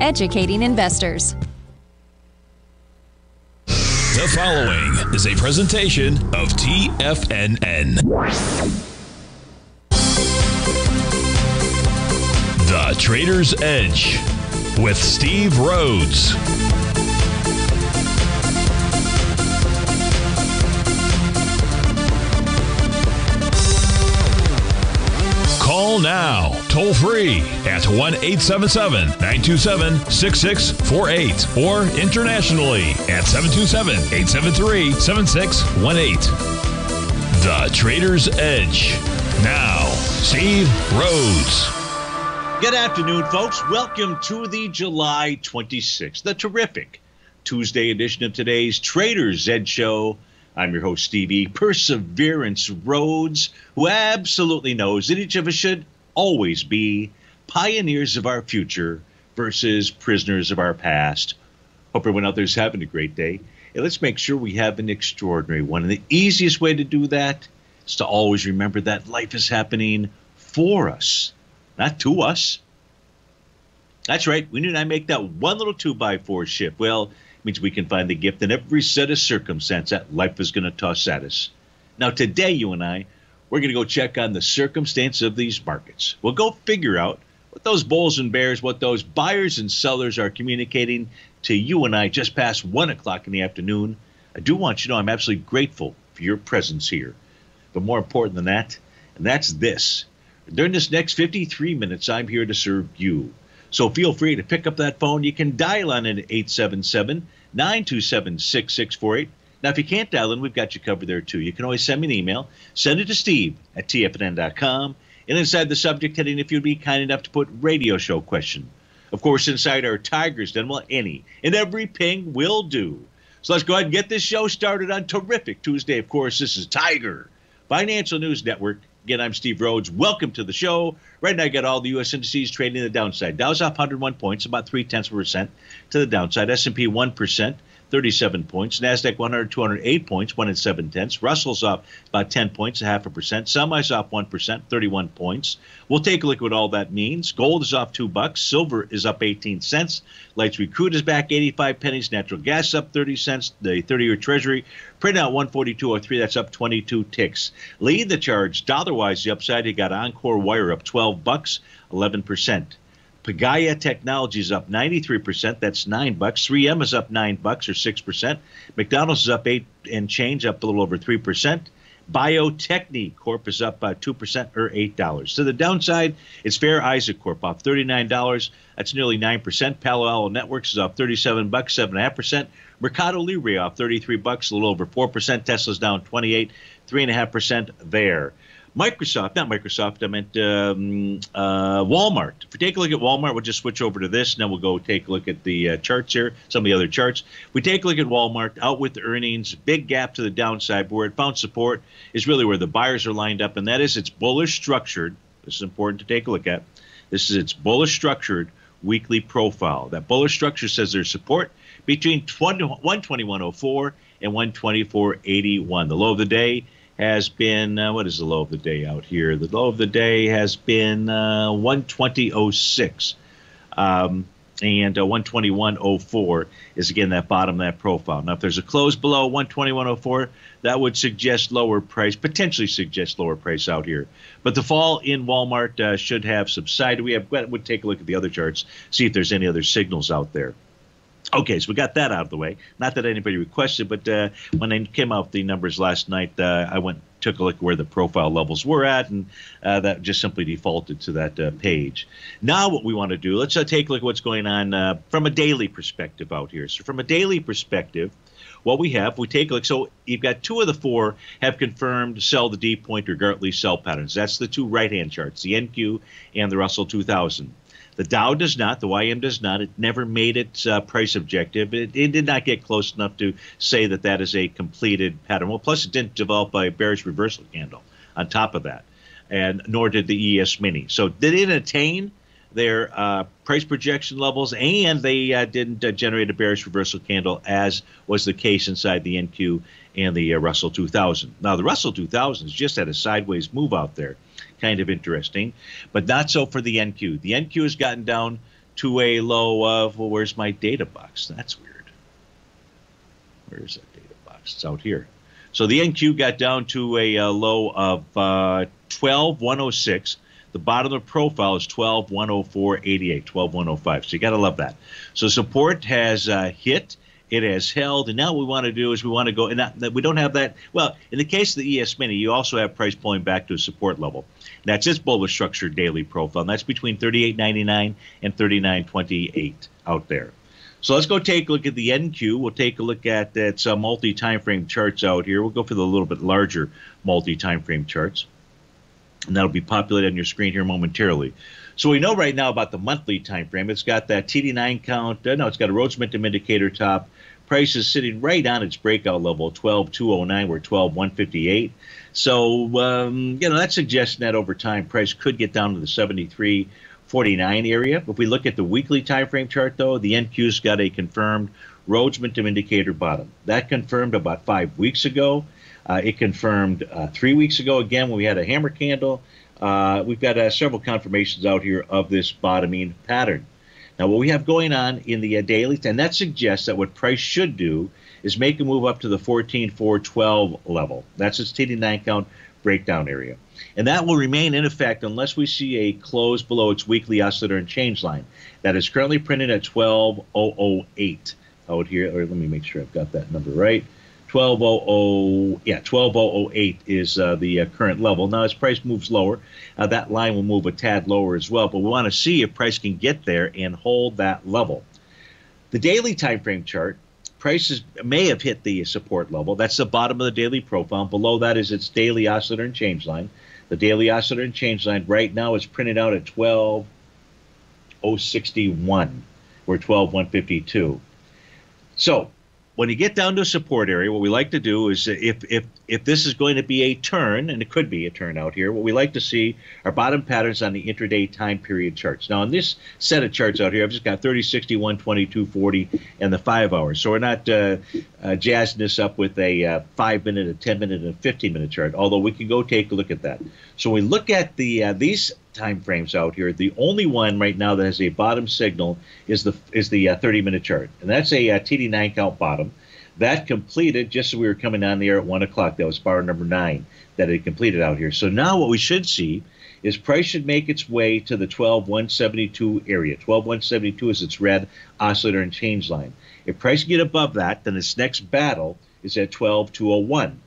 educating investors. The following is a presentation of TFNN. The Trader's Edge with Steve Rhodes. Call now, toll free at 1 877 927 6648 or internationally at 727 873 7618. The Trader's Edge. Now, Steve Rhodes. Good afternoon, folks. Welcome to the July 26th, the terrific Tuesday edition of today's Trader's Edge Show. I'm your host, Stevie Perseverance Rhodes, who absolutely knows that each of us should always be pioneers of our future versus prisoners of our past. Hope everyone out there is having a great day. And let's make sure we have an extraordinary one. And the easiest way to do that is to always remember that life is happening for us, not to us. That's right. We need not make that one little two by four ship. Well, it means we can find the gift in every set of circumstance that life is going to toss at us. Now, today, you and I, we're going to go check on the circumstance of these markets. We'll go figure out what those bulls and bears, what those buyers and sellers are communicating to you and I just past one o'clock in the afternoon. I do want you to know I'm absolutely grateful for your presence here. But more important than that, and that's this. During this next 53 minutes, I'm here to serve you. So feel free to pick up that phone. You can dial on it at 877 927 6648. Now, if you can't dial in, we've got you covered there too. You can always send me an email. Send it to steve at tfnn.com. And inside the subject heading, if you'd be kind enough to put radio show question. Of course, inside our Tigers Den, well, any and every ping will do. So let's go ahead and get this show started on terrific Tuesday. Of course, this is Tiger Financial News Network. Again, I'm Steve Rhodes. Welcome to the show. Right now, I got all the U.S. indices trading the downside. Dow's off 101 points, about three tenths of a percent to the downside. S&P 1 percent. 37 points. NASDAQ 100, 208 points, 1 and 7 tenths. Russell's up about 10 points, a half a percent. Semi's off 1%, 31 points. We'll take a look at what all that means. Gold is off 2 bucks. Silver is up 18 cents. Light Sweet Crude is back 85 pennies. Natural gas up 30 cents. The 30-year Treasury print out 142.03. That's up 22 ticks. Lead the charge. Dollar-wise, the upside, you got Encore Wire up 12 bucks, 11 percent. Pagaya Technologies up 93%. That's nine bucks. 3M is up nine bucks or six percent. McDonald's is up eight and change, up a little over three percent. Bio-Techne Corp is up uh, two percent or eight dollars. To the downside, it's Fair Isaac Corp off thirty-nine dollars. That's nearly nine percent. Palo Alto Networks is off thirty-seven bucks, seven and a half percent. Mercado Libre off thirty-three bucks, a little over four percent. Tesla's down twenty-eight, three and a half percent there. Microsoft, not Microsoft, I meant um, uh, Walmart. If we take a look at Walmart, we'll just switch over to this, and then we'll go take a look at the uh, charts here, some of the other charts. We take a look at Walmart, out with earnings, big gap to the downside, but where it found support is really where the buyers are lined up, and that is its bullish structured. This is important to take a look at. This is its bullish structured weekly profile. That bullish structure says there's support between 20, 121.04 and 124.81. The low of the day has been uh, what is the low of the day out here? The low of the day has been uh, 120.06. Um, and uh, 121.04 is again that bottom of that profile. Now, if there's a close below 121.04, that would suggest lower price, potentially suggest lower price out here. But the fall in Walmart uh, should have subsided. We have would take a look at the other charts, see if there's any other signals out there. Okay, so we got that out of the way. Not that anybody requested, but uh, when they came out the numbers last night, uh, I went took a look where the profile levels were at, and uh, that just simply defaulted to that uh, page. Now, what we want to do, let's uh, take a look at what's going on uh, from a daily perspective out here. So, from a daily perspective, what we have, we take a look. So you've got two of the four have confirmed sell the D point or Gartley sell patterns. That's the two right hand charts, the NQ and the Russell 2000. The Dow does not. The YM does not. It never made its uh, price objective. It, it, did not get close enough to say that that is a completed pattern. Well, plus it didn't develop a bearish reversal candle on top of that, and nor did the ES Mini. So they didn't attain their uh, price projection levels, and they uh, didn't uh, generate a bearish reversal candle, as was the case inside the NQ and the uh, Russell 2000. Now, the Russell 2000 is just at a sideways move out there kind of interesting, but not so for the NQ. The NQ has gotten down to a low of, well, where's my data box? That's weird. Where's that data box? It's out here. So the NQ got down to a, a uh, low of uh, 12106. The bottom of the profile is 1210488, 12105. So you got to love that. So support has uh, hit it has held, and now what we want to do is we want to go, and that, we don't have that. Well, in the case of the ES Mini, you also have price pulling back to a support level. That's its bullish structured daily profile, and that's between 38.99 and 39.28 out there. So let's go take a look at the NQ. We'll take a look at its uh, multi-time frame charts out here. We'll go for the little bit larger multi-time frame charts, and that'll be populated on your screen here momentarily. So we know right now about the monthly time frame. It's got that TD9 count. Uh, no, it's got a Rhodes Momentum Indicator top. Price is sitting right on its breakout level, 12,209. We're 12,158. So, um, you know, that suggests that over time, price could get down to the 73. 49 area. If we look at the weekly time frame chart, though, the NQ's got a confirmed Rhodes Momentum Indicator bottom. That confirmed about five weeks ago. Uh, it confirmed uh, three weeks ago again when we had a hammer candle. Uh, we've got uh, several confirmations out here of this bottoming pattern. Now, what we have going on in the uh, daily, and that suggests that what price should do is make a move up to the 14,412 level. That's its TD9 count breakdown area. And that will remain in effect unless we see a close below its weekly oscillator and change line. That is currently printed at 12008 out here. Or let me make sure I've got that number right. 1200 yeah 12008 is uh, the uh, current level now as price moves lower uh, that line will move a tad lower as well but we want to see if price can get there and hold that level the daily time frame chart prices may have hit the support level. That's the bottom of the daily profile. Below that is its daily oscillator and change line. The daily oscillator and change line right now is printed out at 12061 we're 12152 so when you get down to a support area, what we like to do is if if if this is going to be a turn, and it could be a turn out here, what we like to see are bottom patterns on the intraday time period charts. Now, on this set of charts out here, I've just got 30, 60, 122, 40, and the five hours. So we're not uh, uh, jazzing this up with a uh, five minute, a 10 minute, and a 15 minute chart, although we can go take a look at that. So we look at the uh, these time frames out here. The only one right now that has a bottom signal is the is the uh, 30 minute chart, and that's a, a uh, TD9 count bottom. That completed just as we were coming on the air at one o'clock. That was bar number nine that it completed out here. So now what we should see is price should make its way to the 12172 area. 12172 is its red oscillator and change line. If price get above that, then its next battle is at 12201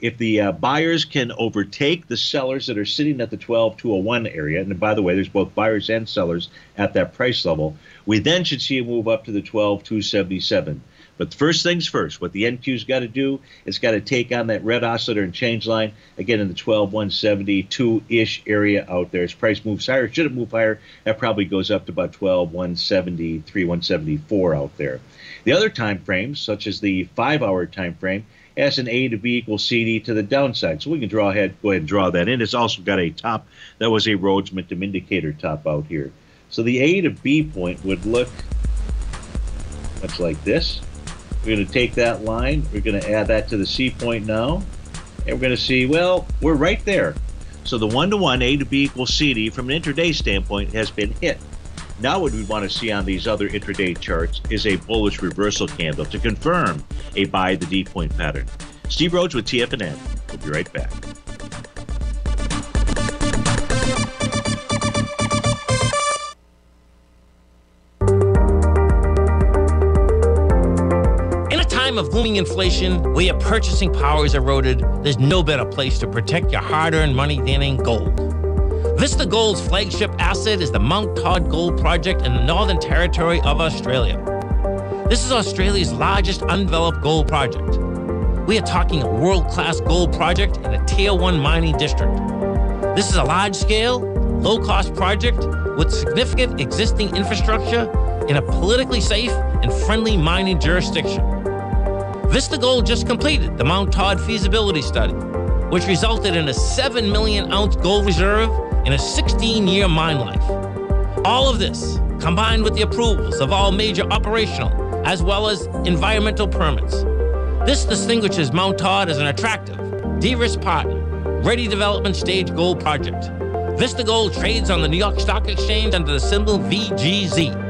if the uh, buyers can overtake the sellers that are sitting at the 12201 area, and by the way, there's both buyers and sellers at that price level, we then should see a move up to the 12277. But first things first, what the NQ's got to do, it's got to take on that red oscillator and change line again in the 12172 ish area out there. As price moves higher, should it move higher, that probably goes up to about 12173, 174 out there. The other time frames, such as the five hour time frame, has an A to B equals CD to the downside. So we can draw ahead, go ahead and draw that in. It's also got a top that was a Rhodes Momentum Indicator top out here. So the A to B point would look much like this. We're going to take that line, we're going to add that to the C point now, and we're going to see, well, we're right there. So the one to one A to B equals CD from an intraday standpoint has been hit. Now what we want to see on these other intraday charts is a bullish reversal candle to confirm a buy the D point pattern. Steve Rhodes with TFNN. We'll be right back. In a time of booming inflation, where your purchasing power is eroded, there's no better place to protect your hard earned money than in gold. Vista Gold's flagship asset is the Mount Todd Gold Project in the Northern Territory of Australia. This is Australia's largest undeveloped gold project. We are talking a world class gold project in a Tier 1 mining district. This is a large scale, low cost project with significant existing infrastructure in a politically safe and friendly mining jurisdiction. Vista Gold just completed the Mount Todd feasibility study, which resulted in a 7 million ounce gold reserve in a 16 year mine life. All of this, combined with the approvals of all major operational as well as environmental permits. This distinguishes Mount Todd as an attractive, de risk partner, ready development stage gold project. Vista Gold trades on the New York Stock Exchange under the symbol VGZ.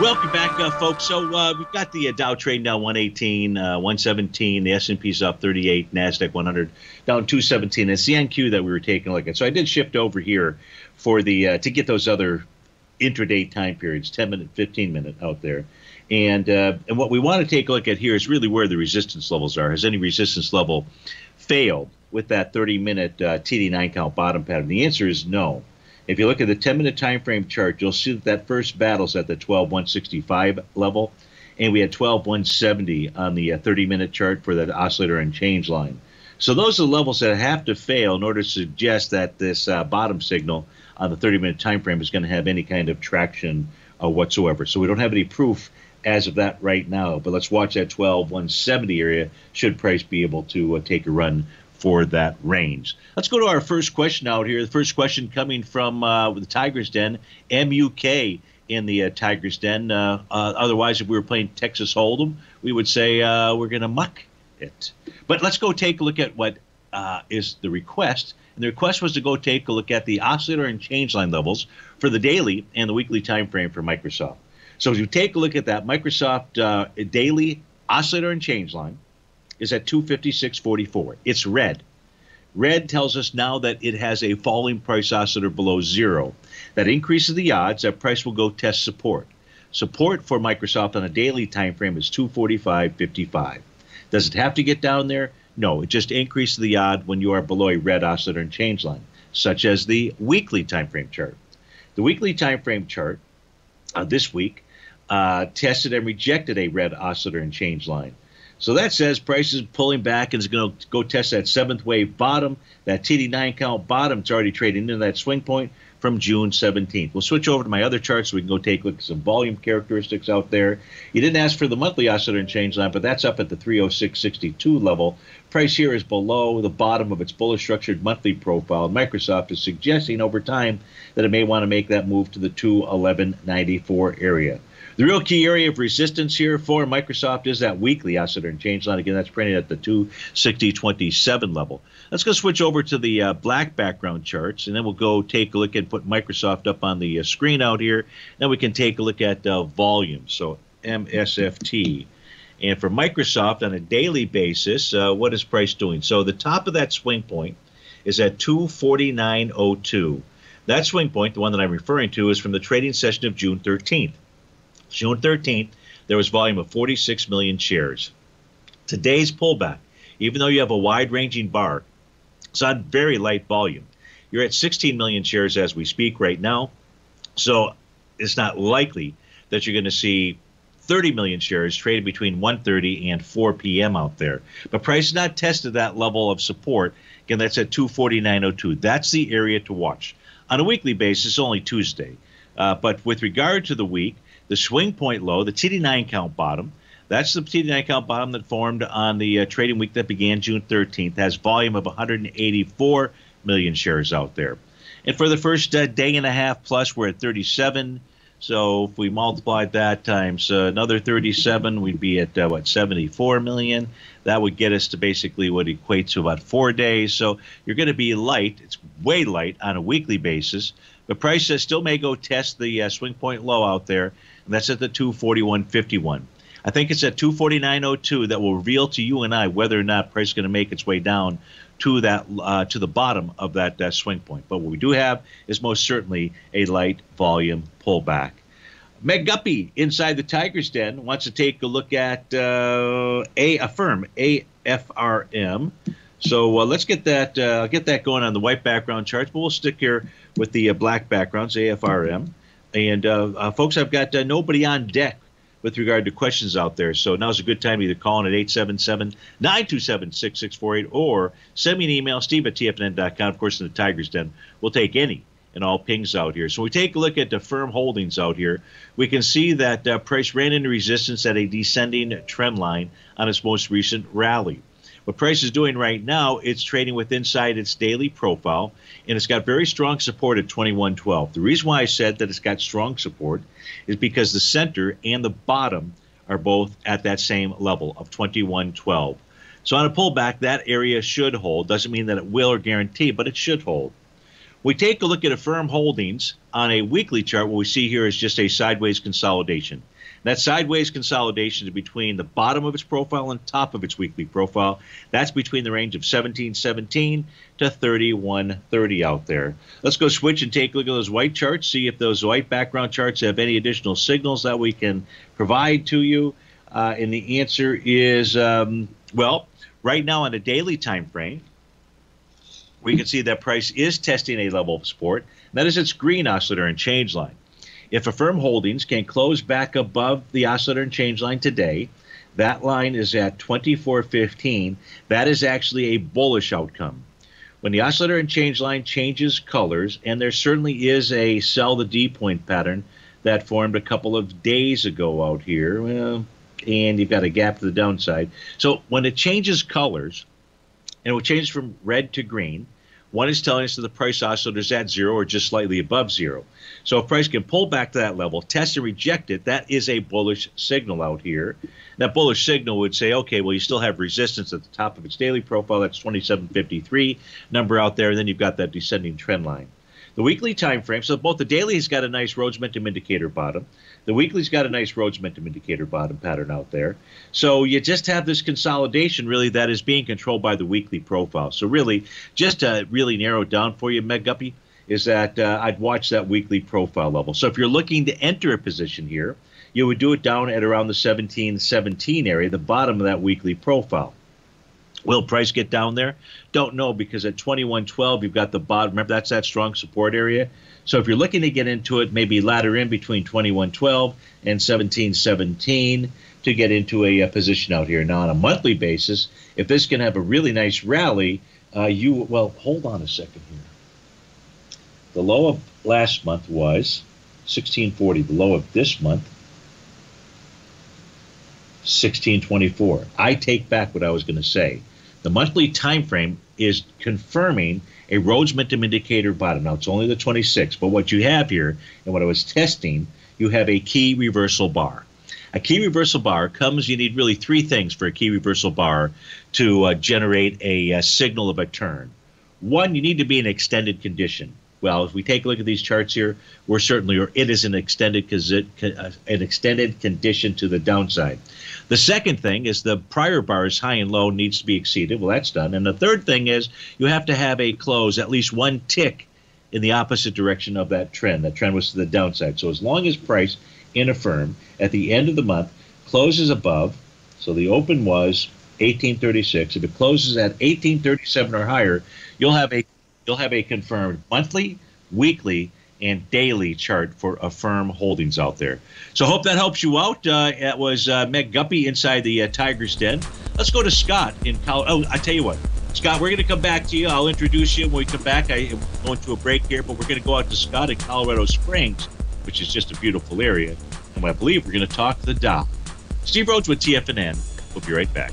Welcome back, uh, folks. So uh, we've got the uh, Dow trading down 118, uh, 117. The S&P's up 38. Nasdaq 100 down 217. It's the NQ that we were taking a look at. So I did shift over here for the uh, to get those other intraday time periods, 10 minute, 15 minute out there. And uh, and what we want to take a look at here is really where the resistance levels are. Has any resistance level failed with that 30 minute TD9 count bottom pattern? The answer is no. If you look at the 10 minute time frame chart, you'll see that that first battle's at the 12165 level, and we had 12170 on the uh, 30 minute chart for that oscillator and change line. So those are the levels that have to fail in order to suggest that this uh, bottom signal on the 30 minute time frame is going to have any kind of traction uh, whatsoever. So we don't have any proof as of that right now. But let's watch that 12170 area. Should price be able to uh, take a run for that range. Let's go to our first question out here. The first question coming from uh, the Tigers Den, MUK in the uh, Tigers Den. Uh, uh, otherwise, if we were playing Texas Hold'em, we would say uh, we're going to muck it. But let's go take a look at what uh, is the request. And the request was to go take a look at the oscillator and change line levels for the daily and the weekly time frame for Microsoft. So as you take a look at that, Microsoft daily oscillator and change line is at 256.44. It's red. Red tells us now that it has a falling price oscillator below zero. That increases the odds that price will go test support. Support for Microsoft on a daily time frame is 245.55. Does it have to get down there? No, it just increases the odd when you are below a red oscillator and change line, such as the weekly time frame chart. The weekly time frame chart uh, this week uh, tested and rejected a red oscillator and change line. So that says price is pulling back and is going to go test that seventh wave bottom. That TD9 count bottom, it's already trading into that swing point from June 17th. We'll switch over to my other chart so we can go take a look at some volume characteristics out there. You didn't ask for the monthly oscillator and change line, but that's up at the 306.62 level. Price here is below the bottom of its bullish structured monthly profile. Microsoft is suggesting over time that it may want to make that move to the 211.94 area. The real key area of resistance here for Microsoft is that weekly oscillator and change line. Again, that's printed at the 260.27 level. Let's go switch over to the uh, black background charts, and then we'll go take a look and put Microsoft up on the uh, screen out here. Then we can take a look at uh, volume. So MSFT. And for Microsoft on a daily basis, uh, what is price doing? So the top of that swing point is at 249.02. That swing point, the one that I'm referring to, is from the trading session of June 13th. June 13th, there was volume of 46 million shares. Today's pullback, even though you have a wide ranging bar, it's on very light volume. You're at 16 million shares as we speak right now. So it's not likely that you're going to see 30 million shares traded between 1:30 and 4 p.m. out there. But price has not tested that level of support. Again, that's at 249.02. That's the area to watch. On a weekly basis, only Tuesday. Uh, but with regard to the week, the swing point low, the TD9 count bottom, that's the TD9 count bottom that formed on the uh, trading week that began June 13th, has volume of 184 million shares out there. And for the first uh, day and a half plus, we're at 37 so if we multiplied that times uh, another 37, we'd be at uh, what 74 million. That would get us to basically what equates to about four days. So you're going to be light. It's way light on a weekly basis. But price still may go test the uh, swing point low out there, that's at the 241.51. I think it's at 249.02 that will reveal to you and I whether or not price is going to make its way down to that uh, to the bottom of that uh, swing point. But what we do have is most certainly a light volume pullback. Meg Guppy inside the Tiger's Den wants to take a look at uh, a affirm AFRM. So uh, let's get that uh, get that going on the white background charts, but we'll stick here with the uh, black backgrounds AFRM. And uh, uh, folks, I've got uh, nobody on deck with regard to questions out there. So now's a good time to either call in at 877 927 6648 or send me an email, steve at tfnn.com. Of course, in the Tiger's Den, we'll take any and all pings out here. So we take a look at the firm holdings out here. We can see that uh, price ran into resistance at a descending trend line on its most recent rally. What price is doing right now, it's trading with inside its daily profile, and it's got very strong support at 2112. The reason why I said that it's got strong support is because the center and the bottom are both at that same level of 2112. So on a pullback, that area should hold. Doesn't mean that it will or guarantee, but it should hold. We take a look at Affirm holdings on a weekly chart. What we see here is just a sideways consolidation. That sideways consolidation is between the bottom of its profile and top of its weekly profile. That's between the range of 1717 to 3130 out there. Let's go switch and take a look at those white charts, see if those white background charts have any additional signals that we can provide to you. Uh, and the answer is um, well, right now on a daily time frame, we can see that price is testing a level of support. That is its green oscillator and change line. If Affirm holdings can close back above the oscillator and change line today, that line is at 24.15. That is actually a bullish outcome. When the oscillator and change line changes colors, and there certainly is a sell the D point pattern that formed a couple of days ago out here, well, and you've got a gap to the downside. So when it changes colors, and it will change from red to green, one is telling us that the price oscillator is at zero or just slightly above zero. So if price can pull back to that level, test and reject it, that is a bullish signal out here. That bullish signal would say, okay, well, you still have resistance at the top of its daily profile. That's 2753 number out there. And then you've got that descending trend line. The weekly time frame, so both the daily has got a nice Rhodes Momentum Indicator bottom. The weekly's got a nice Rhodes Momentum Indicator bottom pattern out there. So you just have this consolidation really that is being controlled by the weekly profile. So really, just to really narrow it down for you, Meg Guppy, is that uh, I'd watch that weekly profile level. So if you're looking to enter a position here, you would do it down at around the 1717 area, the bottom of that weekly profile. Will price get down there? Don't know because at 2112 you've got the bottom. Remember that's that strong support area. So if you're looking to get into it, maybe ladder in between 2112 and 1717 to get into a, a position out here. Now on a monthly basis, if this can have a really nice rally, uh, you well hold on a second here. The low of last month was 1640. The low of this month 1624. I take back what I was going to say. The monthly time frame is confirming a Rhodes Momentum Indicator bottom. Now, it's only the 26th, but what you have here and what I was testing, you have a key reversal bar. A key reversal bar comes, you need really three things for a key reversal bar to uh, generate a, a uh, signal of a turn. One, you need to be in extended condition. Well, if we take a look at these charts here, we're certainly, or it is an extended, uh, an extended condition to the downside. The second thing is the prior bars, high and low, needs to be exceeded. Well, that's done. And the third thing is you have to have a close at least one tick in the opposite direction of that trend. That trend was to the downside. So as long as price in Affirm at the end of the month closes above, so the open was 1836. If it closes at 1837 or higher, you'll have a you'll have a confirmed monthly, weekly, and daily chart for Affirm Holdings out there. So hope that helps you out. Uh, it was uh, Meg Guppy inside the uh, Tiger's Den. Let's go to Scott in Colorado. Oh, I tell you what, Scott, we're going to come back to you. I'll introduce you when we come back. I am going to a break here, but we're going to go out to Scott in Colorado Springs, which is just a beautiful area. And I believe we're going to talk the Dow. Steve Rhodes with TFNN. We'll be right back.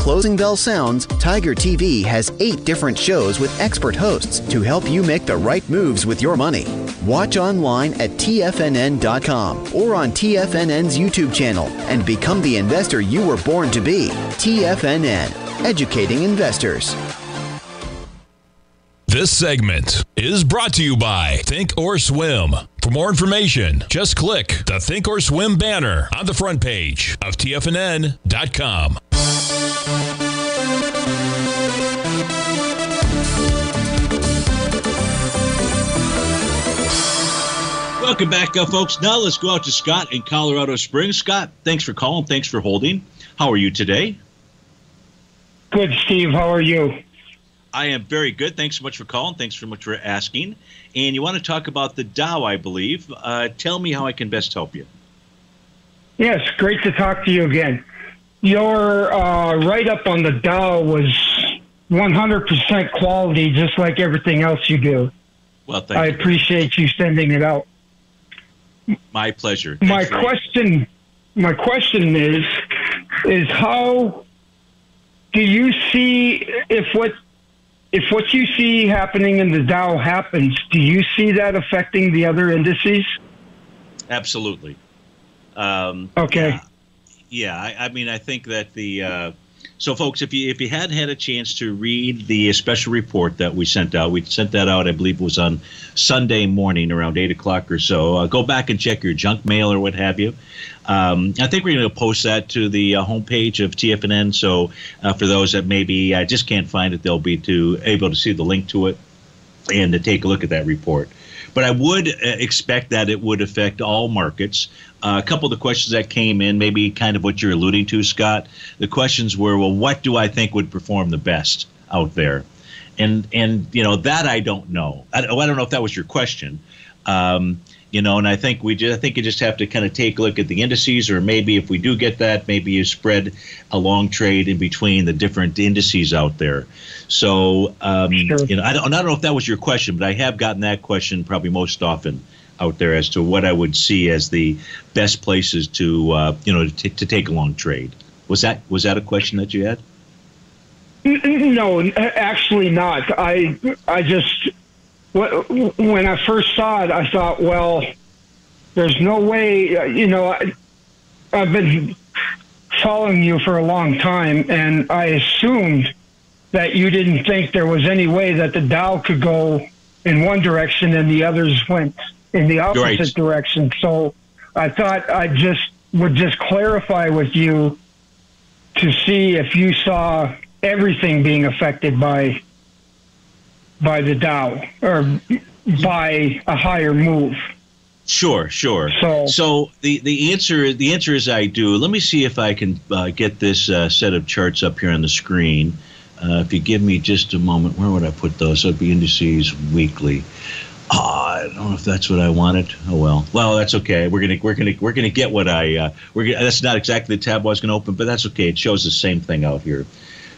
closing bell sounds, Tiger TV has eight different shows with expert hosts to help you make the right moves with your money. Watch online at TFNN.com or on TFNN's YouTube channel and become the investor you were born to be. TFNN, educating investors. This segment is brought to you by Think or Swim. For more information, just click the Think or Swim banner on the front page of TFNN.com. Welcome back, uh, folks. Now let's go out to Scott in Colorado Springs. Scott, thanks for calling. Thanks for holding. How are you today? Good, Steve. How are you? I am very good. Thanks so much for calling. Thanks so much for asking. And you want to talk about the Dow, I believe. Uh, tell me how I can best help you. Yes, great to talk to you again. Your uh, write up on the Dow was 100% quality, just like everything else you do. Well, thank I you. appreciate you sending it out. My pleasure. My Thanks very- question, my question is, is how do you see if what if what you see happening in the Dow happens, do you see that affecting the other indices? Absolutely. Um, okay. Yeah, yeah I, I, mean, I think that the uh, so, folks, if you if you hadn't had a chance to read the special report that we sent out, we sent that out. I believe it was on Sunday morning around eight o'clock or so. Uh, go back and check your junk mail or what have you. Um, I think we're going to post that to the uh, homepage of TFNN. So, uh, for those that maybe uh, just can't find it, they'll be to able to see the link to it and to take a look at that report. But I would uh, expect that it would affect all markets. Uh, a couple of the questions that came in, maybe kind of what you're alluding to, Scott. The questions were, well, what do I think would perform the best out there? And and you know that I don't know. I, I don't know if that was your question. Um, you know, and I think we just, I think you just have to kind of take a look at the indices, or maybe if we do get that, maybe you spread a long trade in between the different indices out there. So, um, sure. you know, I don't, I don't know if that was your question, but I have gotten that question probably most often out there as to what I would see as the best places to, uh, you know, to, to take a long trade. Was that was that a question that you had? No, actually not. I I just when I first saw it, I thought, well, there's no way, uh, you know, I, I've been following you for a long time, and I assumed that you didn't think there was any way that the Dow could go in one direction and the others went in the opposite right. direction. So I thought I just would just clarify with you to see if you saw everything being affected by by the Dow or by a higher move. Sure, sure. So, so the, the answer the answer is I do. Let me see if I can uh, get this uh, set of charts up here on the screen. Uh, if you give me just a moment, where would I put those? That'd be indices weekly. Oh, I don't know if that's what I wanted. Oh well. Well, that's okay. We're gonna we're gonna we're gonna get what I uh, we're gonna, that's not exactly the tab I was gonna open, but that's okay. It shows the same thing out here.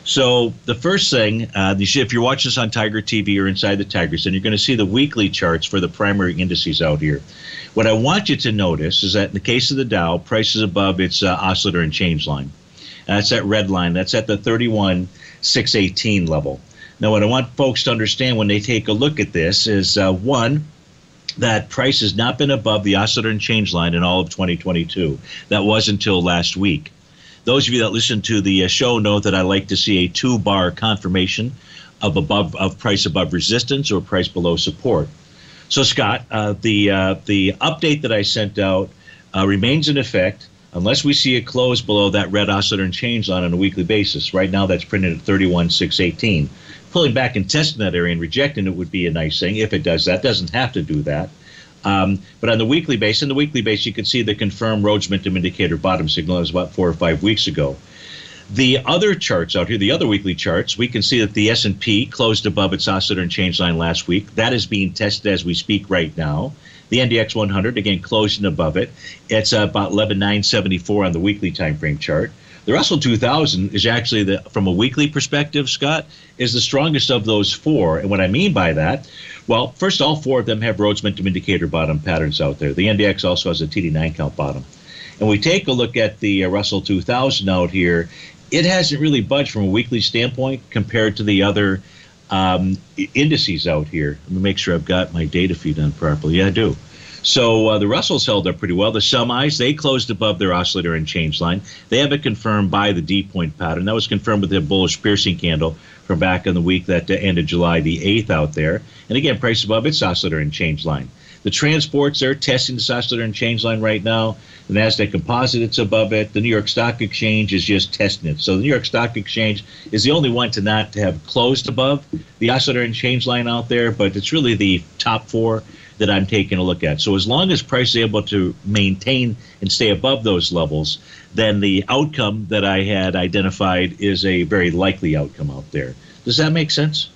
So the first thing, uh, if you're watching this on Tiger TV or inside the Tigers Den you're going to see the weekly charts for the primary indices out here. What I want you to notice is that in the case of the Dow, price is above its uh, oscillator and change line. That's that red line. That's at the 31,618 level. Now, what I want folks to understand when they take a look at this is uh, one, that price has not been above the oscillator and change line in all of 2022. That was until last week. Those of you that listen to the uh, show know that I like to see a two bar confirmation of above of price above resistance or price below support. So Scott, uh, the uh, the update that I sent out uh, remains in effect unless we see a close below that red oscillator and change line on a weekly basis. Right now, that's printed at 31,618. Pulling back and testing that area and rejecting it would be a nice thing if it does that. Doesn't have to do that. Um, but on the weekly base, in the weekly base, you can see the confirmed Rhodes Momentum Indicator bottom signal is about four or five weeks ago. The other charts out here, the other weekly charts, we can see that the S&P closed above its oscillator and change line last week. That is being tested as we speak right now. The NDX 100 again closing above it. It's about 11,974 on the weekly time frame chart. The Russell 2000 is actually the from a weekly perspective, Scott, is the strongest of those four. And what I mean by that well, first, all four of them have Rhodes Momentum Indicator bottom patterns out there. The NDX also has a TD9 count bottom. And we take a look at the uh, Russell 2000 out here. It hasn't really budged from a weekly standpoint compared to the other um, indices out here. Let me make sure I've got my data feed on properly. Yeah, I do. So uh, the Russells held up pretty well. The semis, they closed above their oscillator and change line. They have it confirmed by the D point pattern. That was confirmed with the bullish piercing candle from back in the week that uh, ended July the 8th out there. And again, price above its oscillator and change line. The transports, they're testing the oscillator and change line right now. The NASDAQ composite, it's above it. The New York Stock Exchange is just testing it. So the New York Stock Exchange is the only one to not have closed above the oscillator and change line out there, but it's really the top four that I'm taking a look at. So as long as price is able to maintain and stay above those levels, then the outcome that I had identified is a very likely outcome out there. Does that make sense?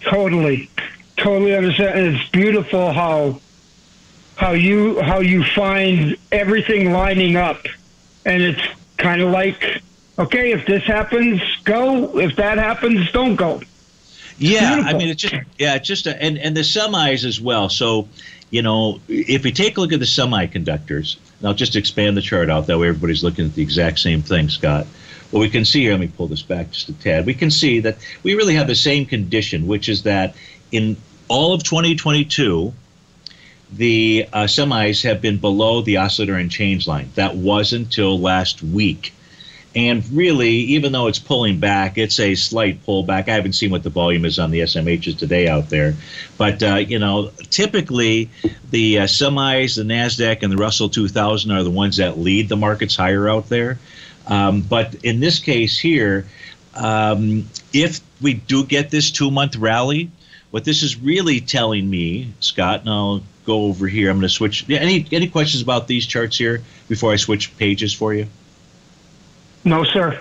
Totally, totally understand. And it's beautiful how how you how you find everything lining up, and it's kind of like, okay, if this happens, go. If that happens, don't go. Yeah, Beautiful. I mean it's just yeah, it's just a, and and the semis as well. So, you know, if we take a look at the semiconductors, and I'll just expand the chart out that way everybody's looking at the exact same thing, Scott. what we can see here, let me pull this back just a tad. We can see that we really have the same condition, which is that in all of 2022, the uh, semis have been below the oscillator and change line. That was until last week. And really, even though it's pulling back, it's a slight pullback. I haven't seen what the volume is on the SMHs today out there. But, uh, you know, typically the uh, semis, the NASDAQ, and the Russell 2000 are the ones that lead the markets higher out there. Um, but in this case here, um, if we do get this two month rally, what this is really telling me, Scott, and I'll go over here. I'm going to switch. Any any questions about these charts here before I switch pages for you? No, sir.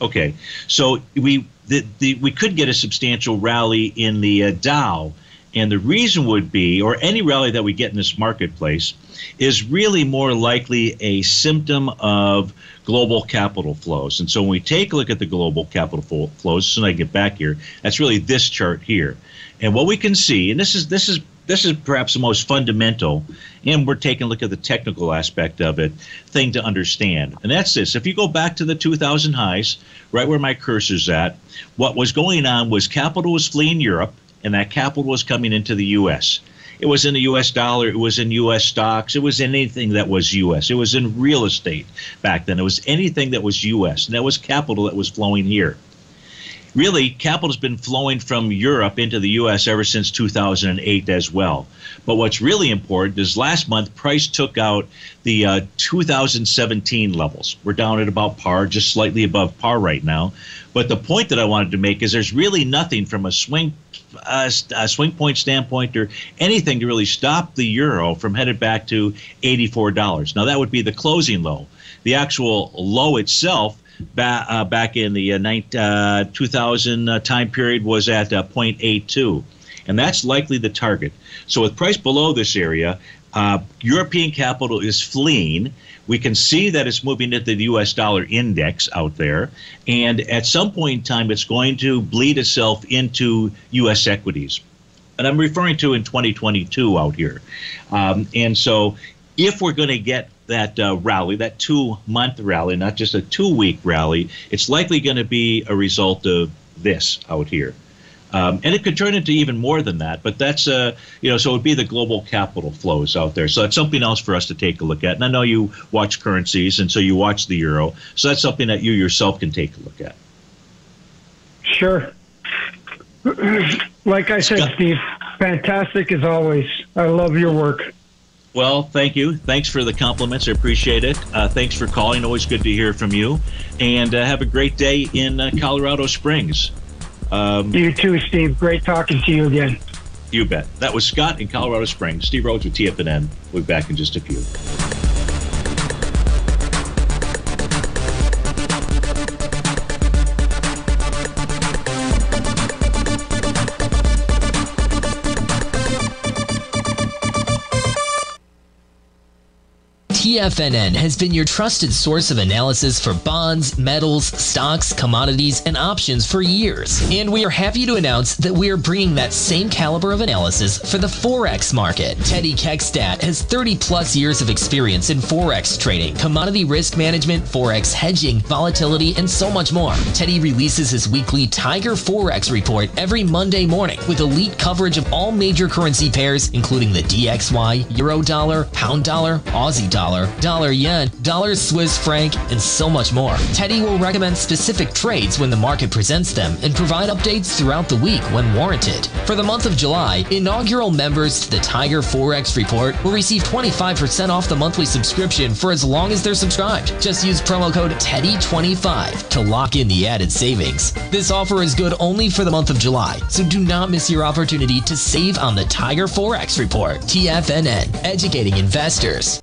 Okay, so we the, the we could get a substantial rally in the uh, Dow, and the reason would be, or any rally that we get in this marketplace, is really more likely a symptom of global capital flows. And so when we take a look at the global capital flows, as soon as I get back here, that's really this chart here. And what we can see, and this is this is this is perhaps the most fundamental, and we're taking a look at the technical aspect of it, thing to understand. And that's this. If you go back to the 2000 highs, right where my cursor's at, what was going on was capital was fleeing Europe, and that capital was coming into the U.S. It was in the U.S. dollar. It was in U.S. stocks. It was anything that was U.S. It was in real estate back then. It was anything that was U.S. And that was capital that was flowing here really, capital has been flowing from Europe into the U.S. ever since 2008 as well. But what's really important is last month, price took out the uh, 2017 levels. We're down at about par, just slightly above par right now. But the point that I wanted to make is there's really nothing from a swing uh, a swing point standpoint or anything to really stop the euro from headed back to $84. Now that would be the closing low. The actual low itself back, uh, back in the uh, uh 2000 uh, time period was at uh, 0.82. And that's likely the target. So with price below this area, European capital is fleeing. We can see that it's moving into the US dollar index out there. And at some point in time, it's going to bleed itself into US equities. And I'm referring to in 2022 out here. Um, and so if we're going to get that uh, rally, that two month rally, not just a two week rally, it's likely going to be a result of this out here. Um, and it could turn into even more than that, but that's uh, you know, so it would be the global capital flows out there. So that's something else for us to take a look at. And I know you watch currencies, and so you watch the euro. So that's something that you yourself can take a look at. Sure. Like I said, Steve, fantastic as always. I love your work. Well, thank you. Thanks for the compliments. I appreciate it. Uh, thanks for calling. Always good to hear from you. And uh, have a great day in uh, Colorado Springs. Um, you too, Steve. Great talking to you again. You bet. That was Scott in Colorado Springs. Steve Rhodes with TFNN. We'll be back in just a few. TFNN has been your trusted source of analysis for bonds, metals, stocks, commodities, and options for years. And we are happy to announce that we are bringing that same caliber of analysis for the Forex market. Teddy Keckstad has 30 plus years of experience in Forex trading, commodity risk management, Forex hedging, volatility, and so much more. Teddy releases his weekly Tiger Forex report every Monday morning with elite coverage of all major currency pairs, including the DXY, Euro dollar, pound dollar, Aussie dollar, dollar yen, dollar Swiss franc, and so much more. Teddy will recommend specific trades when the market presents them and provide updates throughout the week when warranted. For the month of July, inaugural members to the Tiger Forex Report will receive 25% off the monthly subscription for as long as they're subscribed. Just use promo code TEDDY25 to lock in the added savings. This offer is good only for the month of July, so do not miss your opportunity to save on the Tiger Forex Report. TFNN, educating investors.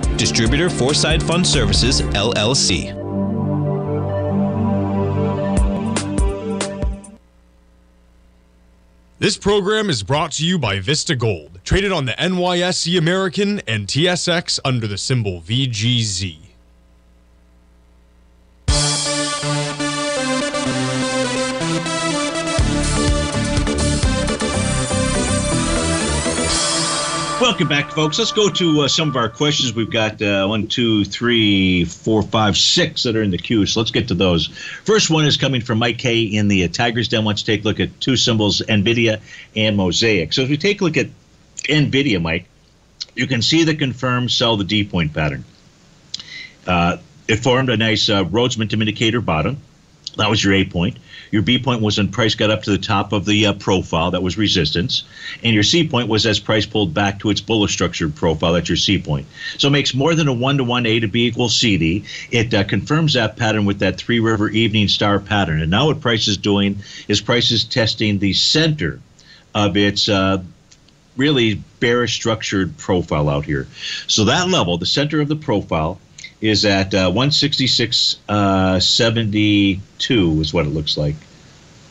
Distributor Foreside Fund Services, LLC. This program is brought to you by Vista Gold, traded on the NYSE American and TSX under the symbol VGZ. Welcome back, folks. Let's go to uh, some of our questions. We've got uh, one, two, three, four, five, six that are in the queue. So let's get to those. First one is coming from Mike K in the uh, Tigers Den. Wants to take a look at two symbols, NVIDIA and Mosaic. So as we take a look at NVIDIA, Mike, you can see the confirmed sell the D point pattern. Uh, it formed a nice uh, Rhodes Momentum Indicator bottom. That was your A point. Your B point was when price got up to the top of the uh, profile, that was resistance. And your C point was as price pulled back to its bullish structured profile, that's your C point. So it makes more than a one to one A to B equals CD. It uh, confirms that pattern with that three river evening star pattern. And now what price is doing is price is testing the center of its uh, really bearish structured profile out here. So that level, the center of the profile, is at uh, 166.72 uh, is what it looks like.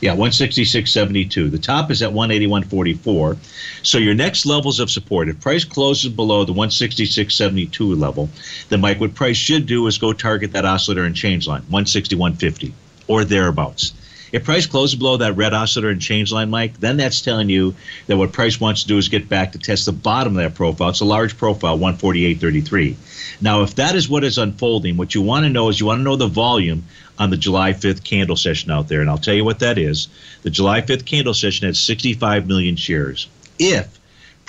Yeah, 166.72. The top is at 181.44. So your next levels of support, if price closes below the 166.72 level, then Mike, what price should do is go target that oscillator and change line, 161.50 or thereabouts. If price closes below that red oscillator and change line, Mike, then that's telling you that what price wants to do is get back to test the bottom of that profile. It's a large profile, 148.33. Now, if that is what is unfolding, what you want to know is you want to know the volume on the July 5th candle session out there. And I'll tell you what that is. The July 5th candle session had 65 million shares. If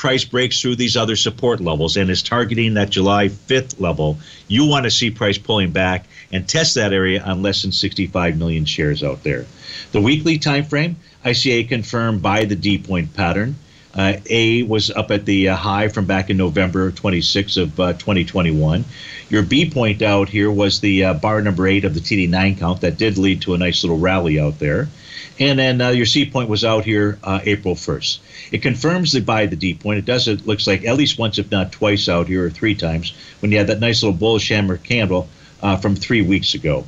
price breaks through these other support levels and is targeting that July 5th level, you want to see price pulling back and test that area on less than 65 million shares out there. The weekly time frame, I see a confirmed by the D point pattern. Uh, a was up at the uh, high from back in November 26 of uh, 2021. Your B point out here was the uh, bar number eight of the TD9 count that did lead to a nice little rally out there. And then uh, your C point was out here uh, April 1st. It confirms the buy the D point. It does it looks like at least once, if not twice, out here or three times when you had that nice little bullish hammer candle from three weeks ago.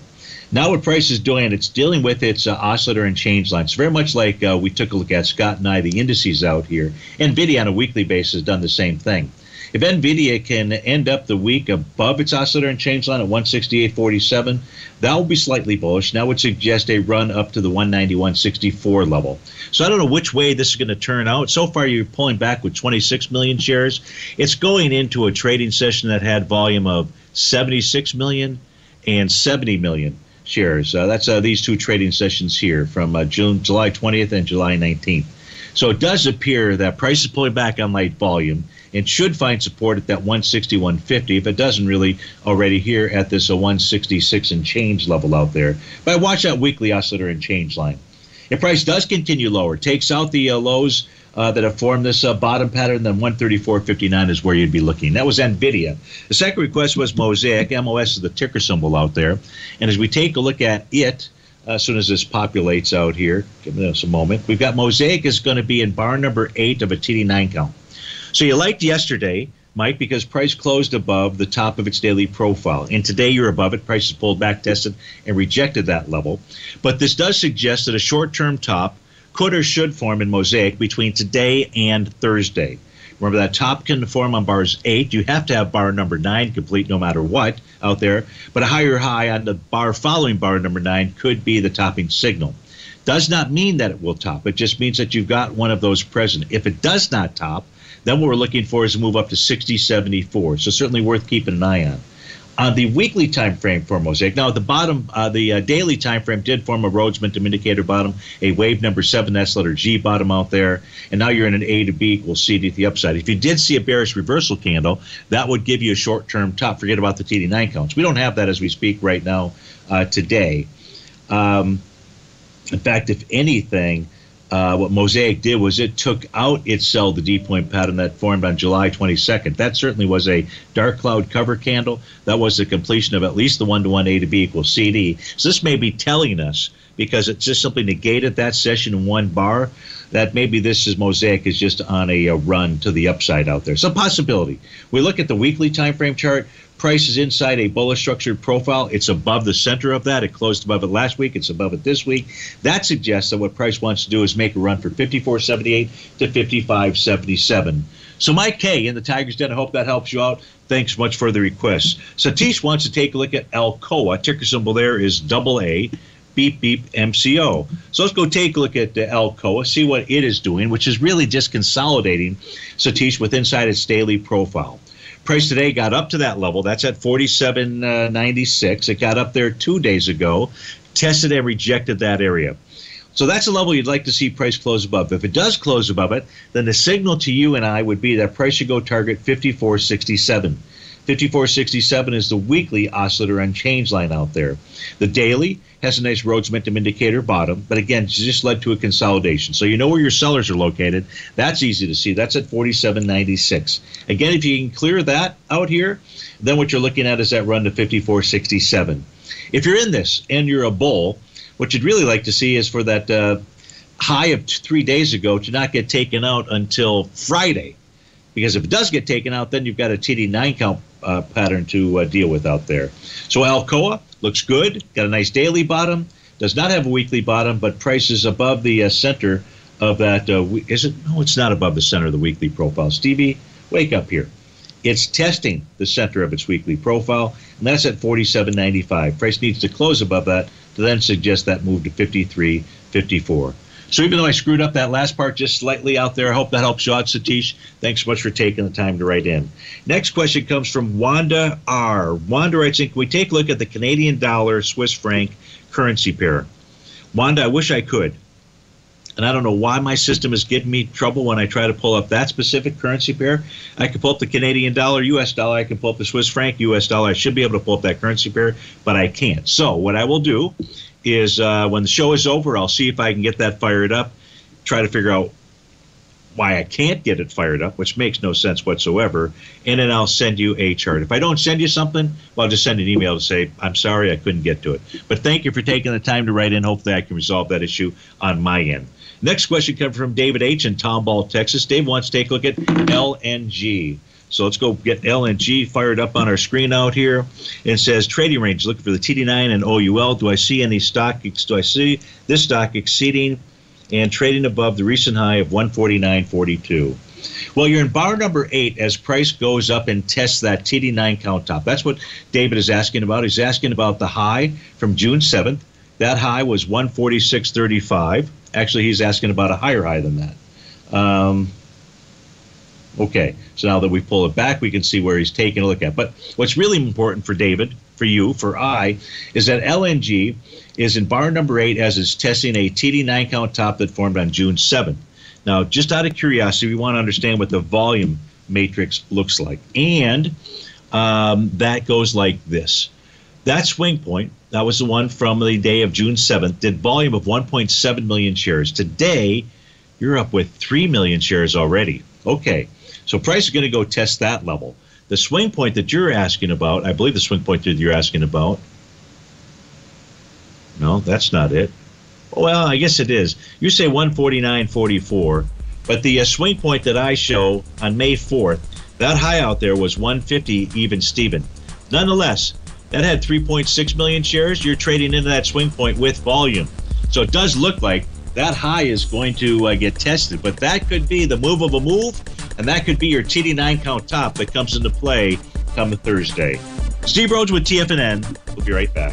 Now, what price is doing, it's dealing with its uh, oscillator and change line. It's very much like uh, we took a look at Scott and I, the indices out here. NVIDIA on a weekly basis has done the same thing. If NVIDIA can end up the week above its oscillator and change line at 168.47, that will be slightly bullish. That would suggest a run up to the 191.64 level. So I don't know which way this is going to turn out. So far, you're pulling back with 26 million shares. It's going into a trading session that had volume of 76 million and 70 million shares. Uh, that's uh, these two trading sessions here from uh, June, July 20th and July 19th. So it does appear that price is pulling back on light volume and should find support at that 161.50 if it doesn't really already here at this uh, 166 and change level out there. But watch that weekly oscillator and change line. If price does continue lower, takes out the uh, lows uh, that have formed this uh, bottom pattern, then 134.59 is where you'd be looking. That was NVIDIA. The second request was Mosaic. MOS is the ticker symbol out there. And as we take a look at it, uh, as soon as this populates out here, give us a moment. We've got Mosaic is going to be in bar number eight of a TD9 count. So you liked yesterday, Mike, because price closed above the top of its daily profile. And today you're above it. Prices pulled back, tested, and rejected that level. But this does suggest that a short term top could or should form in Mosaic between today and Thursday. Remember that top can form on bars eight. You have to have bar number nine complete no matter what out there. But a higher high on the bar following bar number nine could be the topping signal. Does not mean that it will top. It just means that you've got one of those present. If it does not top, then what we're looking for is a move up to 60, 74. So certainly worth keeping an eye on on the weekly time frame for Mosaic. Now, at the bottom, uh, the uh, daily time frame did form a Momentum Indicator bottom, a wave number seven, that's letter G bottom out there, and now you're in an A to B equals C to the upside. If you did see a bearish reversal candle, that would give you a short term top. Forget about the TD9 counts. We don't have that as we speak right now uh, today. Um, in fact, if anything, uh, what Mosaic did was it took out its sell the D point pattern that formed on July 22nd. That certainly was a dark cloud cover candle. That was the completion of at least the one to one A to B equals CD. So this may be telling us because it just simply negated that session in one bar that maybe this is Mosaic is just on a, a run to the upside out there. So possibility. We look at the weekly time frame chart price is inside a bullish structured profile. It's above the center of that. It closed above it last week. It's above it this week. That suggests that what price wants to do is make a run for 54.78 to 55.77. So Mike K in the Tigers Den, I hope that helps you out. Thanks much for the request. Satish wants to take a look at Alcoa. Ticker symbol there is double A beep beep MCO. So let's go take a look at the Alcoa, see what it is doing, which is really just consolidating Satish with inside its daily profile. Price today got up to that level. That's at 47.96. Uh, it got up there two days ago, tested and rejected that area. So that's a level you'd like to see price close above. If it does close above it, then the signal to you and I would be that price should go target 54.67. 54.67 is the weekly oscillator and change line out there. The daily has a nice Rhodes Momentum Indicator bottom, but again, just led to a consolidation. So you know where your sellers are located. That's easy to see. That's at 47.96. Again, if you can clear that out here, then what you're looking at is that run to 54.67. If you're in this and you're a bull, what you'd really like to see is for that uh, high of three days ago to not get taken out until Friday. Because if it does get taken out, then you've got a TD9 count uh, pattern to uh, deal with out there. So Alcoa looks good, got a nice daily bottom, does not have a weekly bottom, but prices above the uh, center of that. Uh, is it? No, it's not above the center of the weekly profile. Stevie, wake up here. It's testing the center of its weekly profile, and that's at 47.95. Price needs to close above that to then suggest that move to 53.54. So even though I screwed up that last part just slightly out there, I hope that helps you out, Satish. Thanks so much for taking the time to write in. Next question comes from Wanda R. Wanda writes in, can we take a look at the Canadian dollar Swiss franc currency pair? Wanda, I wish I could. And I don't know why my system is giving me trouble when I try to pull up that specific currency pair. I can pull up the Canadian dollar, US dollar. I can pull up the Swiss franc, US dollar. I should be able to pull up that currency pair, but I can't. So what I will do is uh, when the show is over, I'll see if I can get that fired up, try to figure out why I can't get it fired up, which makes no sense whatsoever, and then I'll send you a chart. If I don't send you something, well, I'll just send an email to say, I'm sorry, I couldn't get to it. But thank you for taking the time to write in. Hopefully, I can resolve that issue on my end. Next question comes from David H. in Tomball, Texas. Dave wants to take a look at LNG. So let's go get LNG fired up on our screen out here. It says trading range, looking for the TD9 and OUL. Do I see any stock? Do I see this stock exceeding and trading above the recent high of 149.42? Well, you're in bar number eight as price goes up and tests that TD9 count top. That's what David is asking about. He's asking about the high from June 7th. That high was 146.35. Actually, he's asking about a higher high than that. Um, Okay, so now that we pull it back, we can see where he's taking a look at. But what's really important for David, for you, for I, is that LNG is in bar number eight as it's testing a TD9 count top that formed on June 7th. Now, just out of curiosity, we want to understand what the volume matrix looks like. And um, that goes like this. That swing point, that was the one from the day of June 7th, did volume of 1.7 million shares. Today, you're up with 3 million shares already. Okay, so price is going to go test that level. The swing point that you're asking about, I believe the swing point that you're asking about. No, that's not it. Well, I guess it is. You say 149.44. But the uh, swing point that I show on May 4th, that high out there was 150 even Steven. Nonetheless, that had 3.6 million shares. You're trading into that swing point with volume. So it does look like that high is going to uh, get tested, but that could be the move of a move, and that could be your TD9 count top that comes into play come Thursday. Steve Rhodes with TFNN. We'll be right back.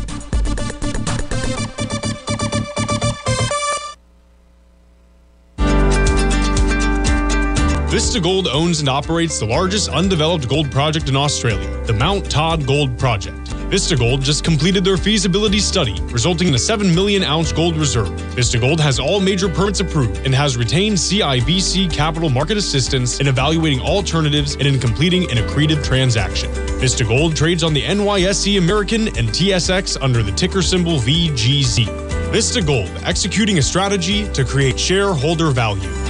Vista Gold owns and operates the largest undeveloped gold project in Australia, the Mount Todd Gold Project. Vista Gold just completed their feasibility study, resulting in a 7 million ounce gold reserve. Vista Gold has all major permits approved and has retained CIBC capital market assistance in evaluating alternatives and in completing an accretive transaction. Vista Gold trades on the NYSE American and TSX under the ticker symbol VGZ. Vista Gold, executing a strategy to create shareholder value.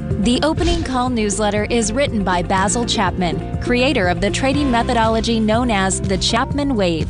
The opening call newsletter is written by Basil Chapman, creator of the trading methodology known as the Chapman Wave.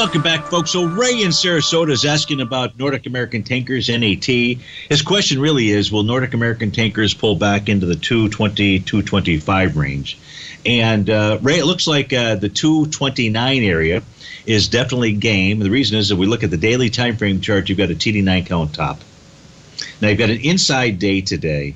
Welcome back, folks. So Ray in Sarasota is asking about Nordic American Tankers NAT. His question really is, will Nordic American Tankers pull back into the 220, 225 range? And uh, Ray, it looks like uh, the 229 area is definitely game. The reason is that we look at the daily time frame chart, you've got a TD9 count top. Now you've got an inside day today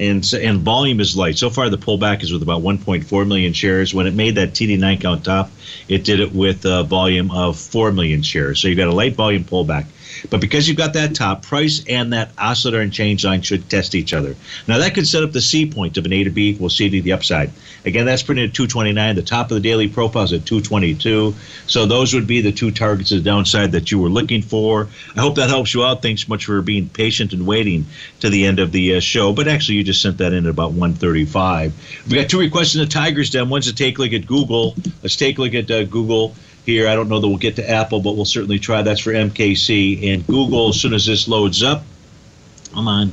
and and volume is light. So far, the pullback is with about 1.4 million shares. When it made that TD9 count top, it did it with a volume of 4 million shares. So you've got a light volume pullback. But because you've got that top price and that oscillator and change line should test each other. Now that could set up the C point of an A to B equals C to the upside. Again, that's printed at 229. The top of the daily profile is at 222. So those would be the two targets of the downside that you were looking for. I hope that helps you out. Thanks much for being patient and waiting to the end of the uh, show. But actually, you just sent that in at about 135. We got two requests in the Tigers Den. One's to take a look at Google. Let's take a look at uh, Google here. I don't know that we'll get to Apple, but we'll certainly try. That's for MKC and Google. As soon as this loads up, I'm on.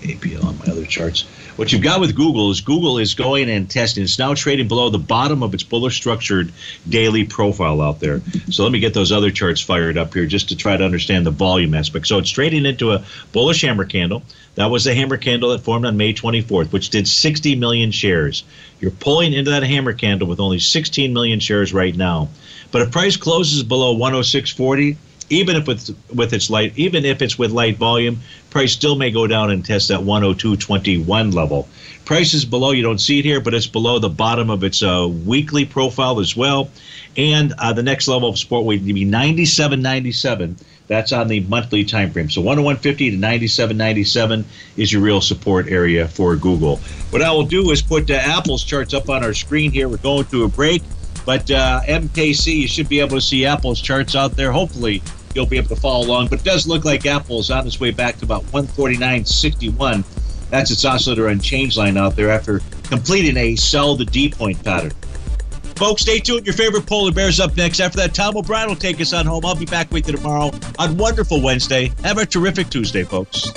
APL on my other charts. What you've got with Google is Google is going and testing. It's now trading below the bottom of its bullish structured daily profile out there. So let me get those other charts fired up here just to try to understand the volume aspect. So it's trading into a bullish hammer candle. That was the hammer candle that formed on May 24th, which did 60 million shares. You're pulling into that hammer candle with only 16 million shares right now. But if price closes below 106.40, even if it's with its light, even if it's with light volume, price still may go down and test that 102.21 level. Price is below, you don't see it here, but it's below the bottom of its uh, weekly profile as well. And uh, the next level of support would be 97.97. That's on the monthly time frame. So 101.50 to 97.97 is your real support area for Google. What I will do is put uh, Apple's charts up on our screen here. We're going to a break. But uh, MKC, you should be able to see Apple's charts out there. Hopefully, you'll be able to follow along. But it does look like Apple is on its way back to about 149.61. That's its oscillator and change line out there after completing a sell the D point pattern. Folks, stay tuned. Your favorite polar bears up next. After that, Tom O'Brien will take us on home. I'll be back with you tomorrow on Wonderful Wednesday. Have a terrific Tuesday, folks.